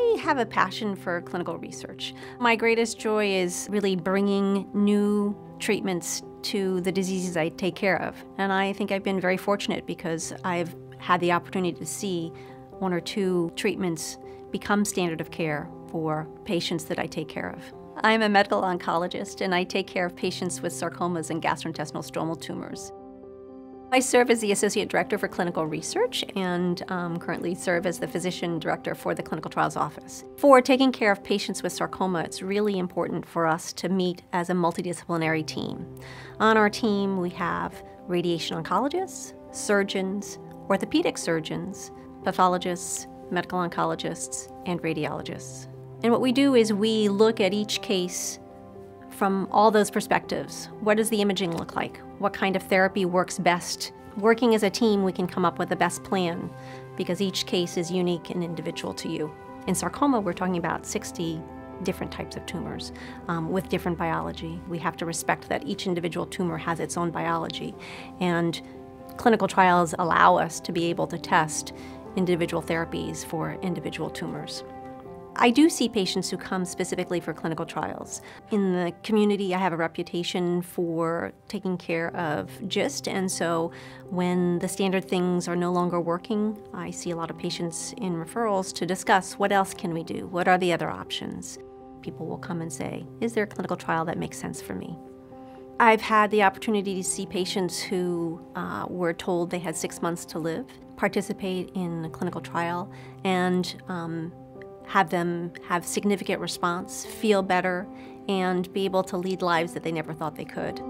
I have a passion for clinical research. My greatest joy is really bringing new treatments to the diseases I take care of. And I think I've been very fortunate because I've had the opportunity to see one or two treatments become standard of care for patients that I take care of. I'm a medical oncologist and I take care of patients with sarcomas and gastrointestinal stromal tumors. I serve as the Associate Director for Clinical Research and um, currently serve as the Physician Director for the Clinical Trials Office. For taking care of patients with sarcoma, it's really important for us to meet as a multidisciplinary team. On our team, we have radiation oncologists, surgeons, orthopedic surgeons, pathologists, medical oncologists, and radiologists. And what we do is we look at each case from all those perspectives. What does the imaging look like? What kind of therapy works best? Working as a team, we can come up with the best plan because each case is unique and individual to you. In sarcoma, we're talking about 60 different types of tumors um, with different biology. We have to respect that each individual tumor has its own biology. And clinical trials allow us to be able to test individual therapies for individual tumors. I do see patients who come specifically for clinical trials. In the community, I have a reputation for taking care of GIST, and so when the standard things are no longer working, I see a lot of patients in referrals to discuss what else can we do? What are the other options? People will come and say, Is there a clinical trial that makes sense for me? I've had the opportunity to see patients who uh, were told they had six months to live, participate in a clinical trial, and um, have them have significant response, feel better, and be able to lead lives that they never thought they could.